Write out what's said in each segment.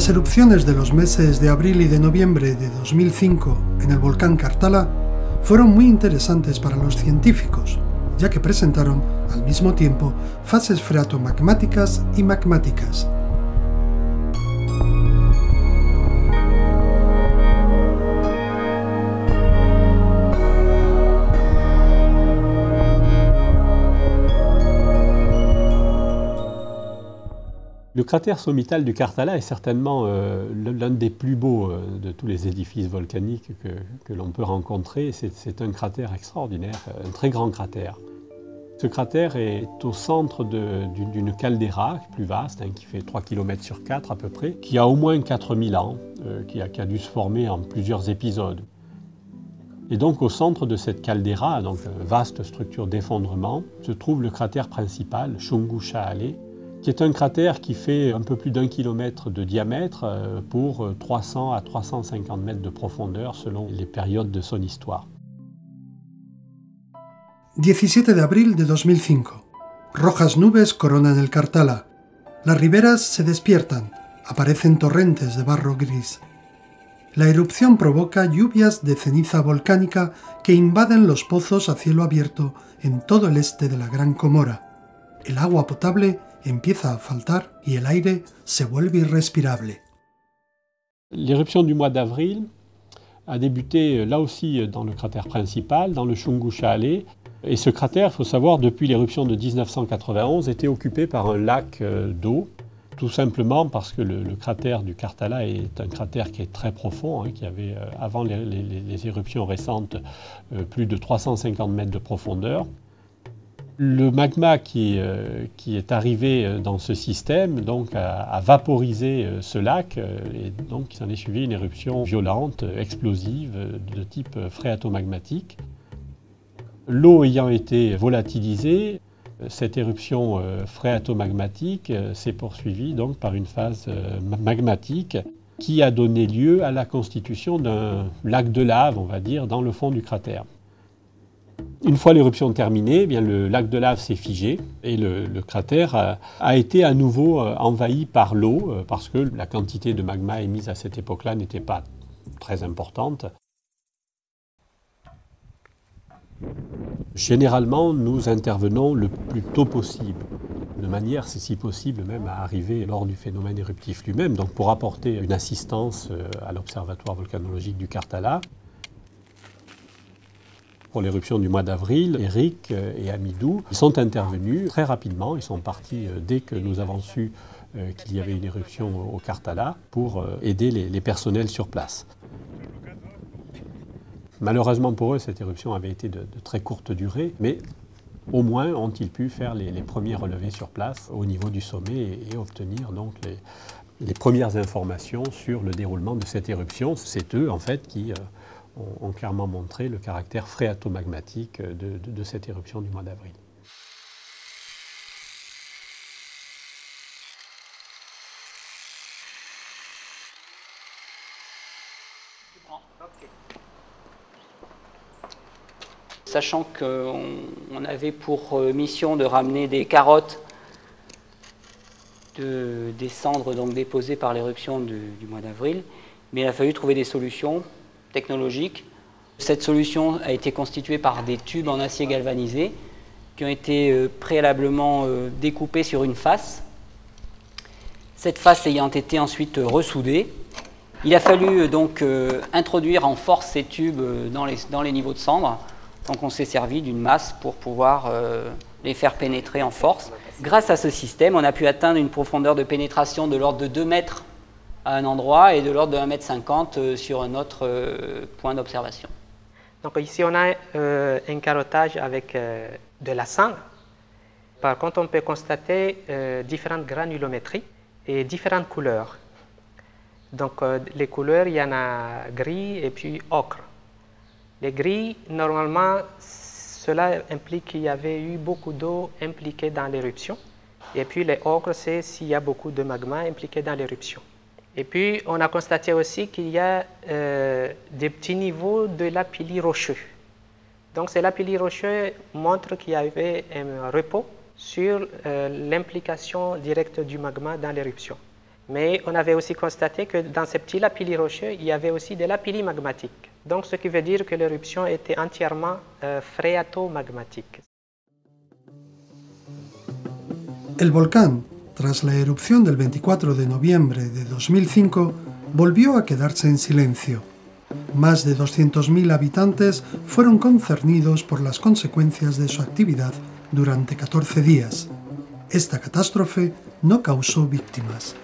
Las erupciones de los meses de abril y de noviembre de 2005 en el volcán Kartala fueron muy interesantes para los científicos, ya que presentaron al mismo tiempo fases freatomagmáticas y magmáticas, Le cratère sommital du Kartala est certainement euh, l'un des plus beaux euh, de tous les édifices volcaniques que, l'on peut rencontrer. C'est un cratère extraordinaire, un très grand cratère. Ce cratère est au centre d'une caldeira plus vaste, hein, qui fait 3 km sur 4 à peu près, qui a au moins 4000 ans, euh, qui, a, dû se former en plusieurs épisodes. Et donc au centre de cette caldeira, donc vaste structure d'effondrement, se trouve le cratère principal, Ale, qui est un cratère qui fait un peu plus d'un kilomètre de diamètre euh, pour 300 à 350 mètres de profondeur selon les périodes de son histoire. 17 de de 2005. Rojas nubes coronan el Cartala. Las riberas se despiertan. Aparecen torrentes de barro gris. La erupción provoca lluvias de ceniza volcánica que invaden los pozos a cielo abierto en todo el este de la Gran Comora. El agua potable empieza a faltar y el aire se vuelve irrespirable. L'éruption du mois d'avril a débuté euh, là aussi euh, dans le cratère principal, dans le Chungu-Chale. Et ce cratère, il faut savoir, depuis l'éruption de 1991, était occupé par un lac euh, d'eau, tout simplement parce que le, cratère du Kartala est un cratère qui est très profond, hein, qui avait, avant les, éruptions récentes, plus de 350 mètres de profondeur. Le magma qui, euh, est arrivé euh, dans ce système donc, a, vaporisé euh, ce lac et donc il s'en est suivi une éruption violente, explosive, de type phréatomagmatique. L'eau ayant été volatilisée, cette éruption phréatomagmatique s'est poursuivie donc par une phase magmatique qui a donné lieu à la constitution d'un lac de lave, on va dire, dans le fond du cratère. Une fois l'éruption terminée, eh le lac de lave s'est figé et le, cratère a, été à nouveau euh, envahi par l'eau euh, parce que la quantité de magma émise à cette époque-là n'était pas très importante. Généralement, nous intervenons le plus tôt possible, de manière, si possible, même à arriver lors du phénomène éruptif lui-même, donc pour apporter une assistance euh, à l'Observatoire volcanologique du Kartala. Pour l'éruption du mois d'avril, Eric euh, et Amidou sont intervenus très rapidement. Ils sont partis euh, dès que nous avons su euh, qu'il y avait une éruption au Kartala pour aider les, personnels sur place. Malheureusement pour eux, cette éruption avait été de, très courte durée, mais au moins ont-ils pu faire les, premiers relevés sur place au niveau du sommet et, obtenir donc les, les, premières informations sur le déroulement de cette éruption. C'est eux en fait qui ont, clairement montré le caractère phréatomagmatique de, cette éruption du mois d'avril. Sachant qu'on avait pour euh, mission de ramener des carottes de, des cendres donc déposées par l'éruption du mois d'avril, mais il a fallu trouver des solutions technologique. Cette solution a été constituée par des tubes en acier galvanisé qui ont été euh, préalablement euh, découpés sur une face. Cette face ayant été ensuite euh, ressoudée, il a fallu donc introduire en force ces tubes dans les, niveaux de cendre. Donc on s'est servi d'une masse pour pouvoir les faire pénétrer en force. Grâce à ce système, on a pu atteindre une profondeur de pénétration de l'ordre de 2 mètres à un endroit et de l'ordre de 1,50 m sur un autre euh, point d'observation. Donc ici on a euh, un carottage avec euh, de la cendre. Par contre on peut constater différentes granulométries et différentes couleurs. Donc les couleurs, il y en a gris et puis ocre. Les gris, normalement, cela implique qu'il y avait eu beaucoup d'eau impliquée dans l'éruption. Et puis les ocres, c'est s'il y a beaucoup de magma impliqué dans l'éruption. Et puis, on a constaté aussi qu'il y a euh, des petits niveaux de lapilli rocheux. Donc, ces lapilli rocheux montrent qu'il y avait un repos sur euh, l'implication directe du magma dans l'éruption. Mais on avait aussi constaté que dans ces petits lapillis rocheux, il y avait aussi des lapillis magmatiques. Donc, ce qui veut dire que l'éruption était entièrement euh, phréato-magmatique. El volcán, tras la erupción del 24 de noviembre de 2005, volvió a quedarse en silencio. Más de 200.000 habitantes fueron concernidos por las consecuencias de su actividad durante 14 días. Esta catástrofe no causó víctimas.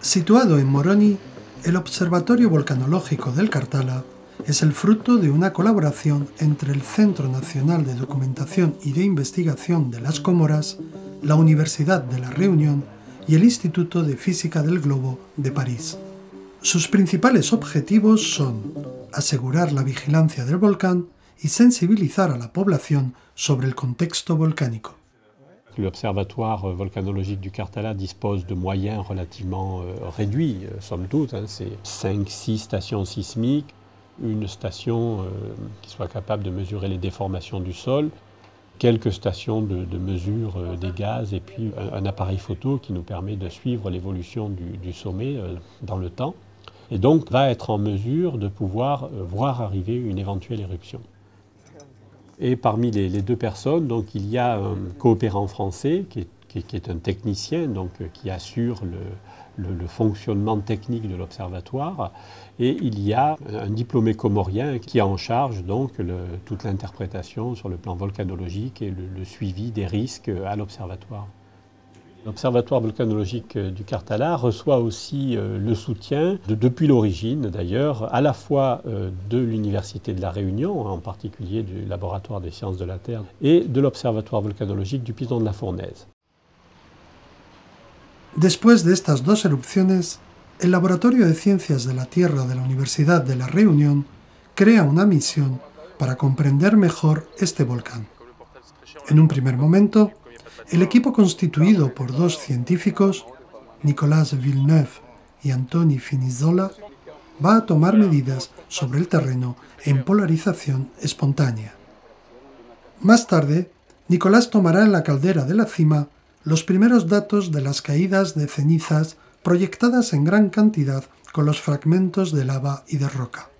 Situado en Moroni, el Observatorio Volcanológico del Cartala es el fruto de una colaboración entre el Centro Nacional de Documentación y de Investigación de las Comoras, la Universidad de la Reunión y el Instituto de Física del Globo de París. Sus principales objetivos son asegurar la vigilancia del volcán y sensibilizar a la población sobre el contexto volcánico. L'Observatoire volcanologique du Cartala dispose de moyens relativement euh, réduits, euh, somme toute. Hein, c'est 5-6 stations sismiques, une station euh, qui soit capable de mesurer les déformations du sol, quelques stations de, mesure euh, des gaz et puis un, un, appareil photo qui nous permet de suivre l'évolution du, sommet euh, dans le temps. Et donc va être en mesure de pouvoir euh, voir arriver une éventuelle éruption. Et parmi les, deux personnes, donc, il y a un coopérant français qui est, qui est un technicien donc, qui assure le, le, le fonctionnement technique de l'observatoire. Et il y a un diplômé comorien qui a en charge donc le, toute l'interprétation sur le plan volcanologique et le, le suivi des risques à l'observatoire. L'Observatoire volcanologique du Cartala reçoit aussi euh, le soutien, de, depuis l'origine d'ailleurs, à la fois euh, de l'Université de la Réunion, en particulier du Laboratoire des sciences de la Terre, et de l'Observatoire volcanologique du Piton de la Fournaise. Después de estas dos erupciones, el Laboratorio de Ciencias de la Tierra de la Universidad de la Reunión crea una misión para comprender mejor este volcán. En un primer momento, el equipo constituido por dos científicos, Nicolas Villeneuve y Antoni Finizola, va a tomar medidas sobre el terreno en polarización espontánea. Más tarde, Nicolás tomará en la caldera de la cima los primeros datos de las caídas de cenizas proyectadas en gran cantidad con los fragmentos de lava y de roca.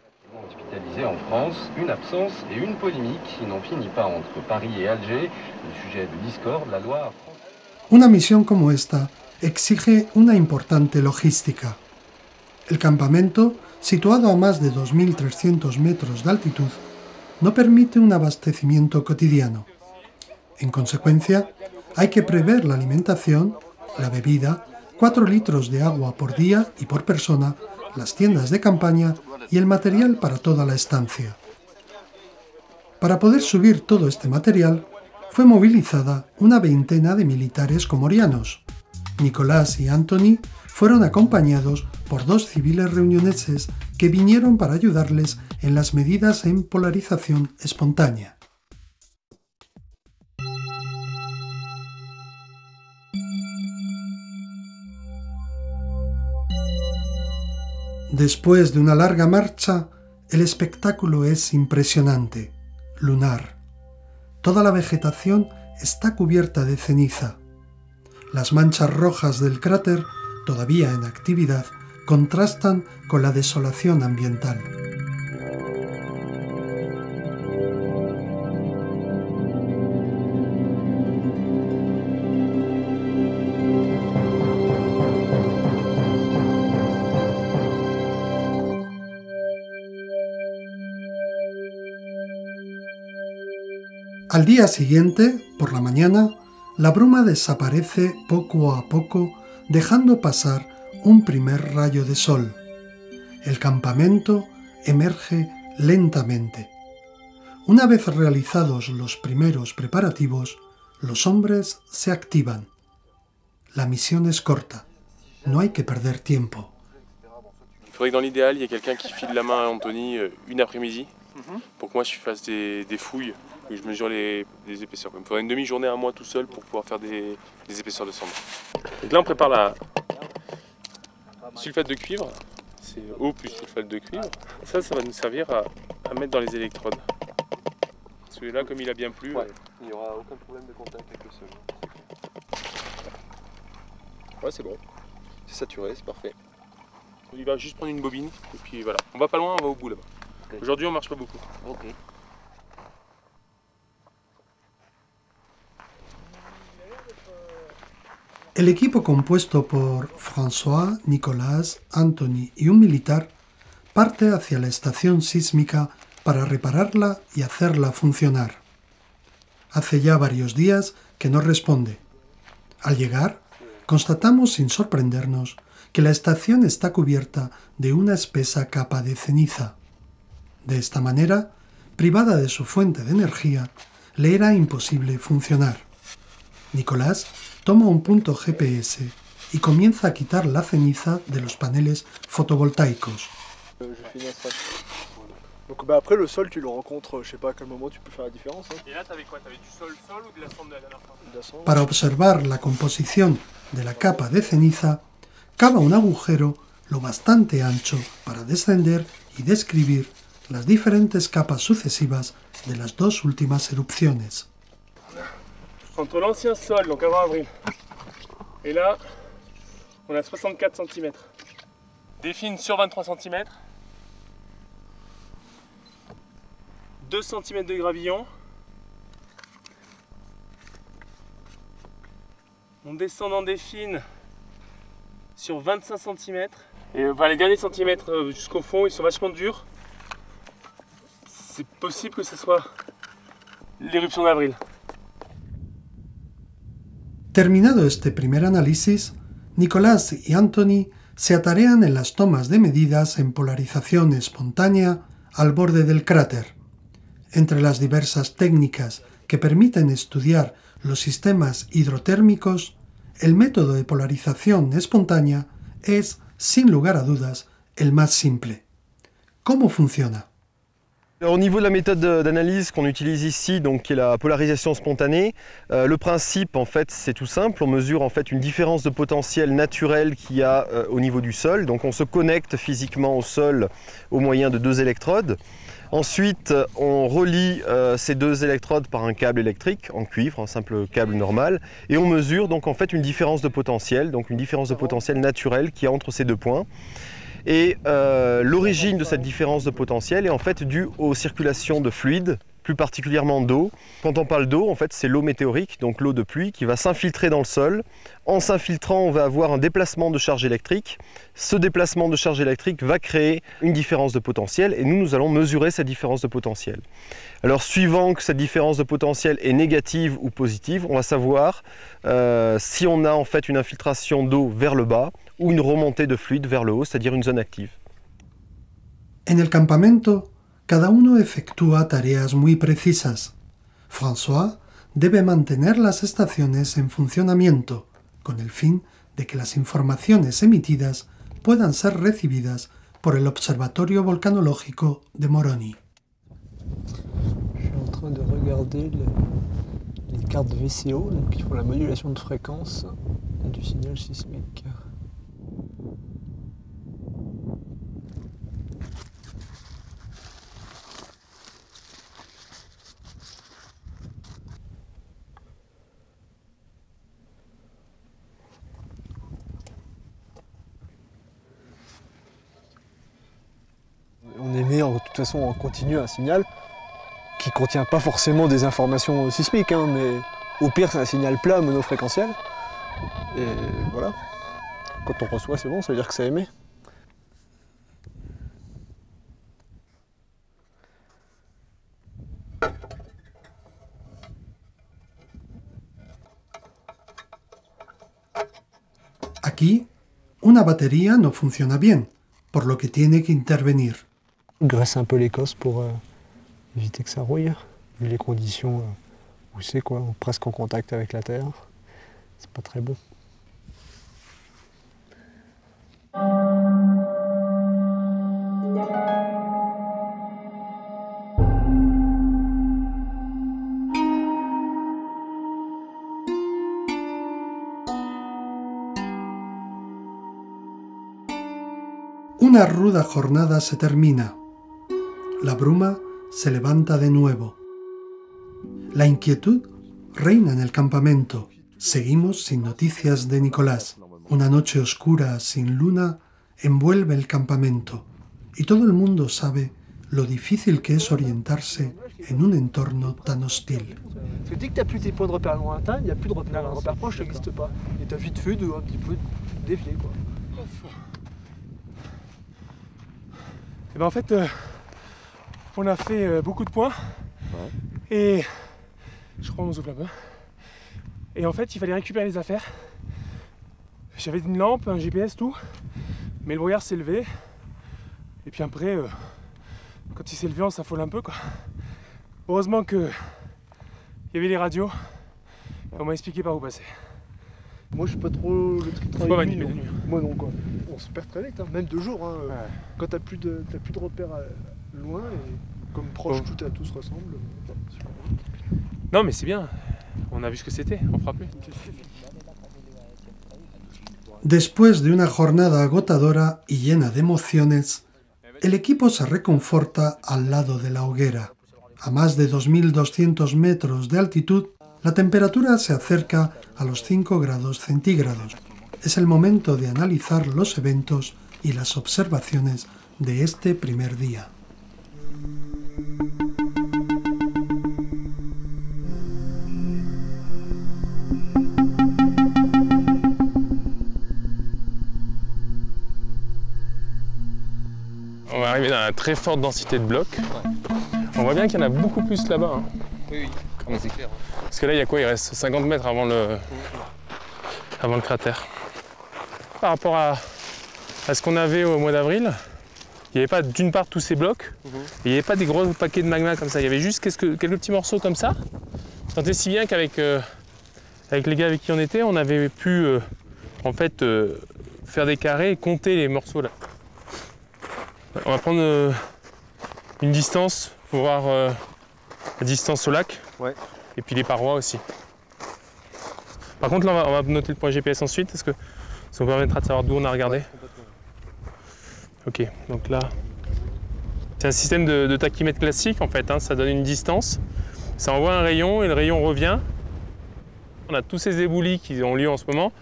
en France, une absence et une polémique qui n'en finit pas entre Paris et Alger, le sujet de discorde, la loi... Una misión como esta exige una importante logística. El campamento, situado a más de 2.300 metros de altitud, no permite un abastecimiento cotidiano. En consecuencia, hay que prever la alimentación, la bebida, 4 litros de agua por día y por persona, las tiendas de campaña y el material para toda la estancia. Para poder subir todo este material, fue movilizada una veintena de militares comorianos. Nicolás y Anthony fueron acompañados por dos civiles reunioneses que vinieron para ayudarles en las medidas en polarización espontánea. Después de una larga marcha, el espectáculo es impresionante, lunar. Toda la vegetación está cubierta de ceniza. Las manchas rojas del cráter, todavía en actividad, contrastan con la desolación ambiental. Al día siguiente, por la mañana, la bruma desaparece poco a poco, dejando pasar un primer rayo de sol. El campamento emerge lentamente. Una vez realizados los primeros preparativos, los hombres se activan. La misión es corta. No hay que perder tiempo. Il faudrait que dans l'idéal, il y ait quelqu'un qui file la main à Anthony euh, une après-midi pour que moi je fasse des, des fouilles, que je mesure les, les épaisseurs. Il me faudrait une demi-journée à moi tout seul pour pouvoir faire des, des épaisseurs de cendre. Donc là on prépare la sulfate de cuivre, c'est eau plus sulfate de cuivre. Ça, ça va nous servir à, à mettre dans les électrodes. Celui-là, comme il a bien plu, Ouais, il n'y aura aucun problème de contact avec le sol. ouais, c'est bon. C'est saturé, c'est parfait. Il va juste prendre une bobine et puis voilà. On va pas loin, on va au bout là-bas. Aujourd'hui on marche pas beaucoup. Ok. El equipo compuesto por François, Nicolas, Anthony y un militar parte hacia la estación sísmica para repararla y hacerla funcionar. Hace ya varios días que no responde. Al llegar, constatamos sin sorprendernos que la estación está cubierta de una espesa capa de ceniza. De esta manera, privada de su fuente de energía, le era imposible funcionar. Nicolás toma un punto GPS y comienza a quitar la ceniza de los paneles fotovoltaicos. Je fais une install. Donc bah, après le sol tu le rencontres, je sais pas à quel moment tu peux faire la différence. Hein. Et là t'avais quoi T'avais du sol-sol ou de la sonde de la dernière fois De la cendre. Para observar la composición de la capa de ceniza, cava un agujero lo bastante ancho para descender y describir las diferentes capas sucesivas de las dos últimas erupciones. Entre l'ancien sol, donc avant avril, et là, on a 64 cm. Défine sur 23 cm. 2 cm de gravillon. On descend dans des fines sur 25 cm. Et euh, bah, les derniers centimètres euh, jusqu'au fond, ils sont vachement durs. C'est possible que ce soit l'éruption d'avril. Terminado este primer análisis, Nicolás y Anthony se atarean en las tomas de medidas en polarización espontánea al borde del cráter. Entre las diversas técnicas que permiten estudiar los sistemas hidrotérmicos, el método de polarización espontánea es, sin lugar a dudas, el más simple. ¿Cómo funciona? Alors, au niveau de la méthode de- d'analyse qu'on utilise ici, donc qui est la polarisation spontanée, euh, le principe en fait c'est tout simple. On mesure en fait une différence de potentiel naturel qu'il y a euh, au niveau du sol. Donc on se connecte physiquement au sol au moyen de deux électrodes. Ensuite, on relie euh, ces deux électrodes par un câble électrique en cuivre, un simple câble normal, et on mesure donc en fait une différence de potentiel, donc une différence de potentiel naturel qu'il y a entre ces deux points. Et euh, l'origine de cette différence de potentiel est en fait due aux circulations de fluides, plus particulièrement d'eau. Quand on parle d'eau, en fait, c'est l'eau météorique, donc l'eau de pluie, qui va s'infiltrer dans le sol. En s'infiltrant, on va avoir un déplacement de charge électrique. Ce déplacement de charge électrique va créer une différence de potentiel et nous, nous allons mesurer cette différence de potentiel. Alors, suivant que cette différence de potentiel est négative ou positive, on va savoir euh, si on a en fait une infiltration d'eau vers le bas ou une remontée de fluide vers le haut, c'est-à-dire une zone active. En el campamento, cada uno efectúa tareas muy precisas. François debe mantener las estaciones en funcionamiento, con el fin de que las informaciones emitidas puedan ser recibidas por el Observatorio Volcanológico de Moroni. Je suis en train de regarder le- les cartes VCO, donc qui font la modulation de fréquence du signal sismique. Émet de toute façon en continu un signal qui contient pas forcément des informations sismiques, hein, mais au pire c'est un signal plat monofréquentiel. Et voilà. Quand on reçoit, c'est bon, ça veut dire que ça émet. Aquí, una batería no funciona bien, por lo que tiene que intervenir. Graisse un peu l'écosse pour euh, éviter que ça rouille, vu les conditions euh, où c'est quoi, presque en contact avec la terre. C'est pas très bon. Una ruda jornada se termina. La bruma se levanta de nuevo. La inquietud reina en el campamento. Seguimos sin noticias de Nicolás. Una noche oscura, sin luna, envuelve el campamento y todo el mundo sabe lo difícil que es orientarse en un entorno tan hostil. On a fait euh, beaucoup de points. Et je crois qu'on souffle un peu. Et en fait, il fallait récupérer les affaires. J'avais une lampe, un GPS, tout. Mais le brouillard s'est levé. Et puis après, euh, quand il s'est levé, on s'affole un peu quoi. Heureusement que il y avait les radios. Et on m'a expliqué par où passer. Moi, je suis pas trop le manipuler de nuit. Moi non, quoi. On se perd très vite, hein, même deux jours. Hein, Quand tu n'as plus, de- t'as plus de repères euh, loin et comme proche, Bon. tout à tout se ressemble. Non mais c'est bien. On a vu ce que c'était, on fera plus. Después de una jornada agotadora y llena de emociones, el equipo se reconforta al lado de la hoguera. A más de 2.200 metros de altitud, la temperatura se acerca a los 5 grados centígrados. Es el momento de analizar los eventos y las observaciones de este primer día. Très forte densité de blocs. On voit bien qu'il y en a beaucoup plus là-bas. hein. Oui, oui, c'est clair. Parce que là, il y a quoi? Il reste 50 mètres avant le, avant le cratère. Par rapport à, à ce qu'on avait au mois d'avril, il n'y avait pas d'une part tous ces blocs, et il n'y avait pas des gros paquets de magma comme ça. Il y avait juste quelques, quelques petits morceaux comme ça. Tant et si bien qu'avec euh, avec les gars avec qui on était, on avait pu euh, en fait euh, faire des carrés et compter les morceaux là. On va prendre euh, une distance pour voir euh, la distance au lac. Ouais. Et puis les parois aussi. Par contre là on va, on va noter le point GPS ensuite parce que ça nous permettra de savoir d'où on a regardé. Ok, donc là. C'est un système de, de tachymètre classique en fait, hein, ça donne une distance, ça envoie un rayon et le rayon revient. On a tous ces éboulis qui ont lieu en ce moment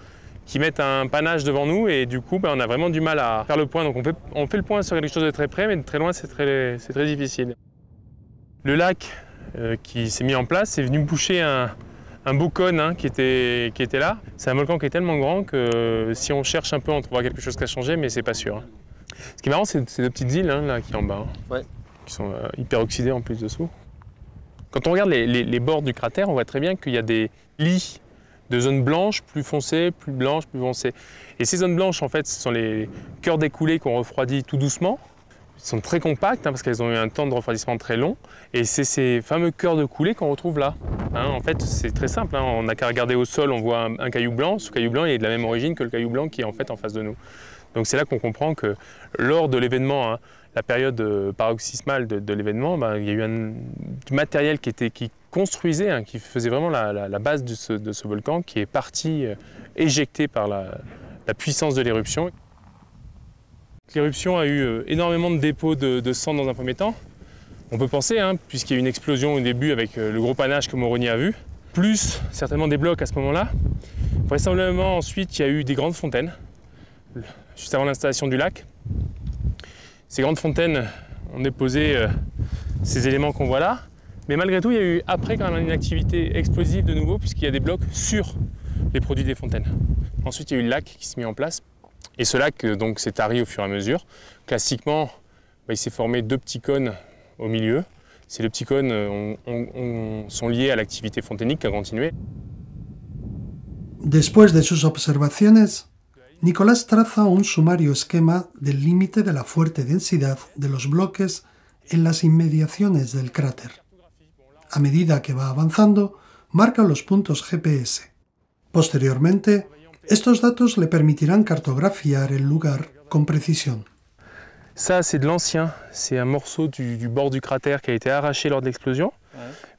qui mettent un panache devant nous et du coup ben, on a vraiment du mal à faire le point. Donc on fait, on fait le point sur quelque chose de très près mais de très loin c'est très, très difficile. Le lac euh, qui s'est mis en place c'est venu boucher un, un beau cône hein, qui, était, qui était là. C'est un volcan qui est tellement grand que euh, si on cherche un peu on trouvera quelque chose qui a changé mais c'est pas sûr. hein. Ce qui est marrant c'est ces deux petites îles hein, là qui sont en bas. Ouais. Qui sont euh, hyper oxydées en plus dessous. Quand on regarde les, les- les bords du cratère, on voit très bien qu'il y a des lits de zones blanches, plus foncées, plus blanches, plus foncées. Et ces zones blanches, en fait, ce sont les cœurs découlés qu'on refroidit tout doucement. Ils sont très compacts hein, parce qu'elles ont eu un temps de refroidissement très long. Et c'est ces fameux cœurs de qu'on retrouve là. Hein, en fait, c'est très simple. hein. On n'a qu'à regarder au sol, on voit un, caillou blanc. Ce caillou blanc il est de la même origine que le caillou blanc qui est en fait en face de nous. Donc c'est là qu'on comprend que lors de l'événement, la période euh, paroxysmale de, de l'événement, ben, il y a eu un, du matériel qui, était, qui construisait, hein, qui faisait vraiment la, base de ce, volcan, qui est parti euh, éjecté par la, puissance de l'éruption. L'éruption a eu euh, énormément de dépôts de, de sang dans un premier temps. On peut penser, hein, puisqu'il y a eu une explosion au début avec euh, le gros panache que Moroni a vu, plus certainement des blocs à ce moment-là. Vraisemblablement ensuite il y a eu des grandes fontaines, juste avant l'installation du lac. Ces grandes fontaines ont déposé euh, ces éléments qu'on voit là. Mais malgré tout, il y a eu après quand même une activité explosive de nouveau, puisqu'il y a des blocs sur les produits des fontaines. Ensuite, il y a eu le lac qui s'est mis en place. Et ce lac euh, donc, s'est tari au fur et à mesure. Classiquement, bah, il s'est formé deux petits cônes au milieu. Ces deux petits cônes ont- ont- ont- sont liés à l'activité fontainique qui a continué. Después de sus observaciones, Nicolás traza un sumario esquema del límite de la fuerte densidad de los bloques en las inmediaciones del cráter. A medida que va avanzando, marca los puntos GPS. Posteriormente, estos datos le permitirán cartografiar el lugar con precisión. Ça, c'est de l'ancien. C'est un morceau du, du bord du cratère qui a été arraché lors de l'explosion.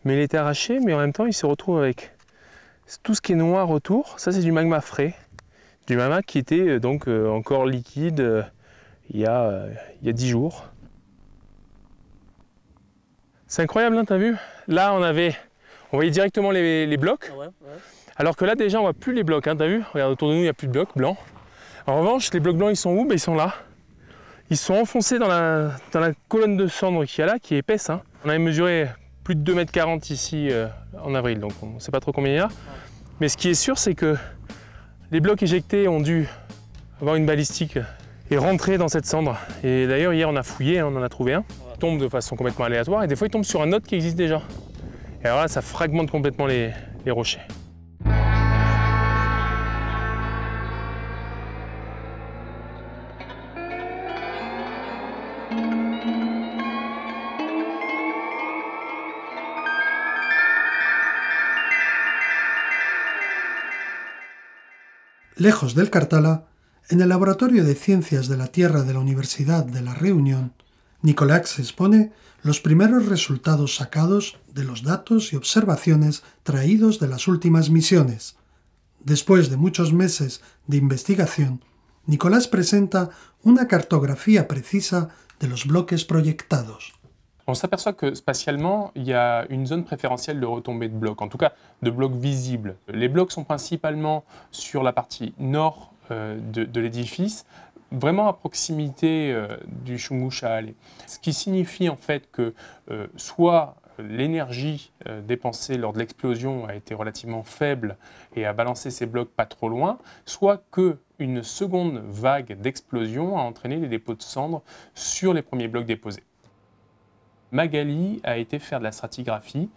Mais il a été arraché, mais en même temps, il se retrouve avec tout ce qui est noir autour. Ça, c'est du magma frais. Du magma qui était euh, donc euh, encore liquide euh, il, y a, euh, il y a 10 jours. C'est incroyable, hein, t'as vu? Là, on avait, on voyait directement les, les blocs. Alors que là, déjà, on voit plus les blocs, hein, t'as vu? Regarde, autour de nous, il n'y a plus de blocs blancs. En revanche, les blocs blancs, ils sont où? Ben, Ils sont là. Ils sont enfoncés dans la, dans la colonne de cendre qu'il y a là, qui est épaisse. Hein. On avait mesuré plus de 2,40 m ici euh, en avril, donc on ne sait pas trop combien il y a. Mais ce qui est sûr, c'est que les blocs éjectés ont dû avoir une balistique et rentrer dans cette cendre. Et d'ailleurs, hier, on a fouillé, hein, on en a trouvé un. Il tombe de façon complètement aléatoire et des fois, il tombe sur un autre qui existe déjà. Et alors là, ça fragmente complètement les rochers. Lejos del Cartala, en el Laboratorio de Ciencias de la Tierra de la Universidad de La Reunión, Nicolás expone los primeros resultados sacados de los datos y observaciones traídos de las últimas misiones. Después de muchos meses de investigación, Nicolás presenta una cartografía precisa de los bloques proyectados. on s'aperçoit que spatialement, il y a une zone préférentielle de retombée de blocs, en tout cas de blocs visibles. Les blocs sont principalement sur la partie nord euh, de, l'édifice, vraiment à proximité euh, du Shahale. Ce qui signifie en fait que euh, soit l'énergie dépensée lors de l'explosion a été relativement faible et a balancé ces blocs pas trop loin, soit que une seconde vague d'explosion a entraîné les dépôts de cendres sur les premiers blocs déposés. Magali a été faire de la stratigraphie,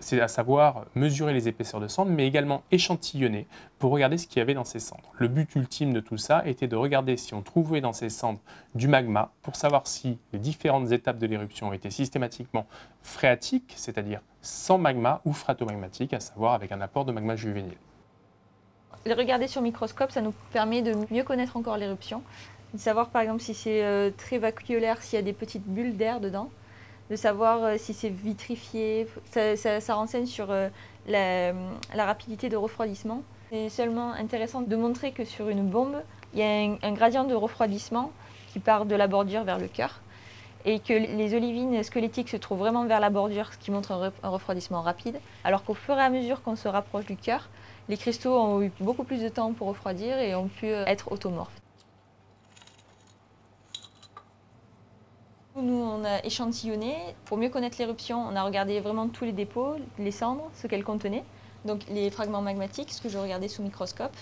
c'est à savoir mesurer les épaisseurs de cendres, mais également échantillonner pour regarder ce qu'il y avait dans ces cendres. Le but ultime de tout ça était de regarder si on trouvait dans ces cendres du magma pour savoir si les différentes étapes de l'éruption étaient systématiquement phréatiques, c'est-à-dire sans magma, ou phratomagmatiques, à savoir avec un apport de magma juvénile. Les regarder sur microscope, ça nous permet de mieux connaître encore l'éruption, de savoir par exemple si c'est euh, très vacuolaire, s'il y a des petites bulles d'air dedans de savoir euh, si c'est vitrifié. Ça, renseigne sur euh, la, rapidité de refroidissement. C'est seulement intéressant de montrer que sur une bombe, il y a un, gradient de refroidissement qui part de la bordure vers le cœur et que les olivines squelettiques se trouvent vraiment vers la bordure, ce qui montre un, refroidissement rapide, alors qu'au fur et à mesure qu'on se rapproche du cœur, les cristaux ont eu beaucoup plus de temps pour refroidir et ont pu euh, être automorphes. Nous, on a échantillonné. Pour mieux connaître l'éruption, on a regardé vraiment tous les dépôts, les cendres, ce qu'elles contenaient. Donc les fragments magmatiques, ce que je regardais sous microscope.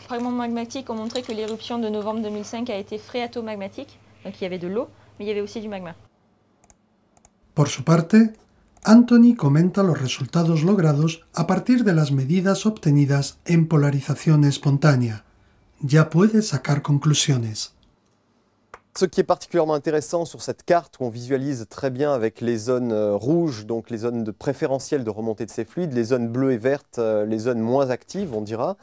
Les fragments magmatiques ont montré que l'éruption de novembre 2005 a été phréatomagmatique. Donc il y avait de l'eau, mais il y avait aussi du magma. Por su parte, Anthony comenta los resultados logrados a partir de las medidas obtenidas en polarización espontánea. Ya puede sacar conclusiones. Ce qui est particulièrement intéressant sur cette carte, où on visualise très bien avec les zones euh, rouges, donc les zones de préférentielles de remontée de ces fluides, les zones bleues et vertes, euh, les zones moins actives, on dira,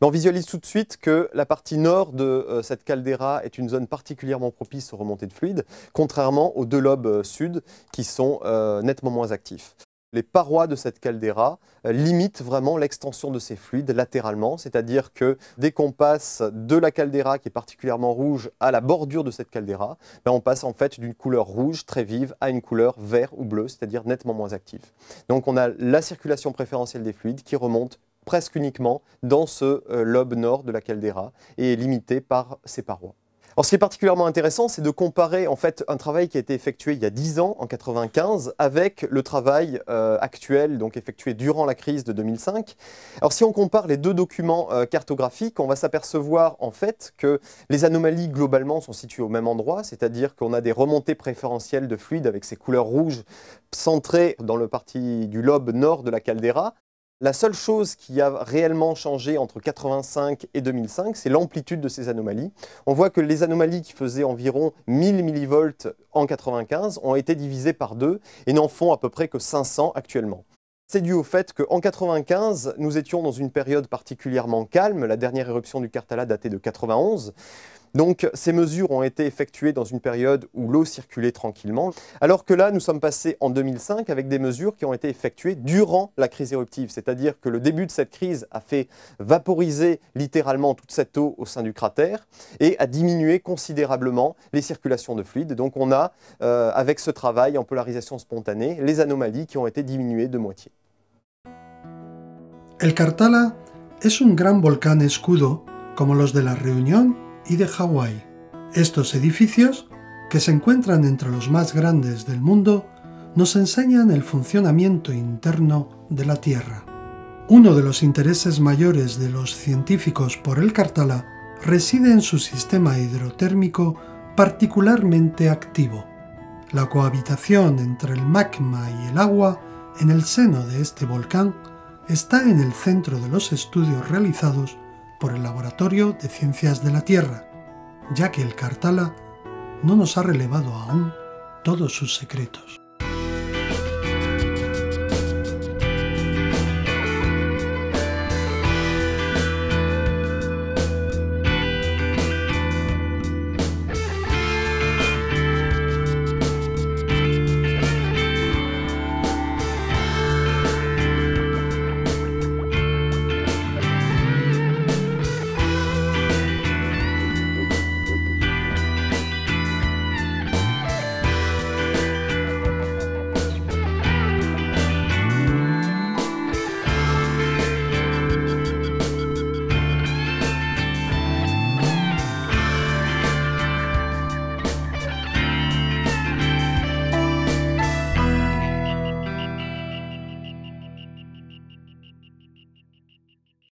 on visualise tout de suite que la partie nord de euh, cette caldeira est une zone particulièrement propice aux remontées de fluides, contrairement aux deux lobes sud qui sont nettement moins actifs les parois de cette caldeira euh, limitent vraiment l'extension de ces fluides latéralement, c'est-à-dire que dès qu'on passe de la caldeira qui est particulièrement rouge à la bordure de cette caldeira, ben, on passe en fait d'une couleur rouge très vive à une couleur vert ou bleu, c'est-à-dire nettement moins active. Donc on a la circulation préférentielle des fluides qui remonte presque uniquement dans ce euh, lobe nord de la caldeira et est limitée par ces parois. Alors, ce qui est particulièrement intéressant, c'est de comparer en fait un travail qui a été effectué il y a 10 ans, en 95, avec le travail euh, actuel, donc effectué durant la crise de 2005. Alors, si on compare les deux documents euh, cartographiques, on va s'apercevoir en fait que les anomalies globalement sont situées au même endroit, c'est-à-dire qu'on a des remontées préférentielles de fluide avec ces couleurs rouges centrées dans le parti du lobe nord de la caldeira, la seule chose qui a réellement changé entre 85 et 2005, c'est l'amplitude de ces anomalies. On voit que les anomalies qui faisaient environ 1000 millivolts en 95 ont été divisées par deux et n'en font à peu près que 500 actuellement. C'est dû au fait qu'en 95, nous étions dans une période particulièrement calme. La dernière éruption du Kartala datait de 91. Donc ces mesures ont été effectuées dans une période où l'eau circulait tranquillement, alors que là, nous sommes passés en 2005 avec des mesures qui ont été effectuées durant la crise éruptive, c'est-à-dire que le début de cette crise a fait vaporiser littéralement toute cette eau au sein du cratère et a diminué considérablement les circulations de fluides. Donc on a, euh, avec ce travail en polarisation spontanée, les anomalies qui ont été diminuées de moitié. El Kartala es un gran volcán escudo como los de la Reunión y de Hawái. Estos edificios, que se encuentran entre los más grandes del mundo, nos enseñan el funcionamiento interno de la Tierra. Uno de los intereses mayores de los científicos por el Cartala reside en su sistema hidrotérmico particularmente activo. La cohabitación entre el magma y el agua en el seno de este volcán está en el centro de los estudios realizados por el Laboratorio de Ciencias de la Tierra, ya que el Cartala no nos ha relevado aún todos sus secretos.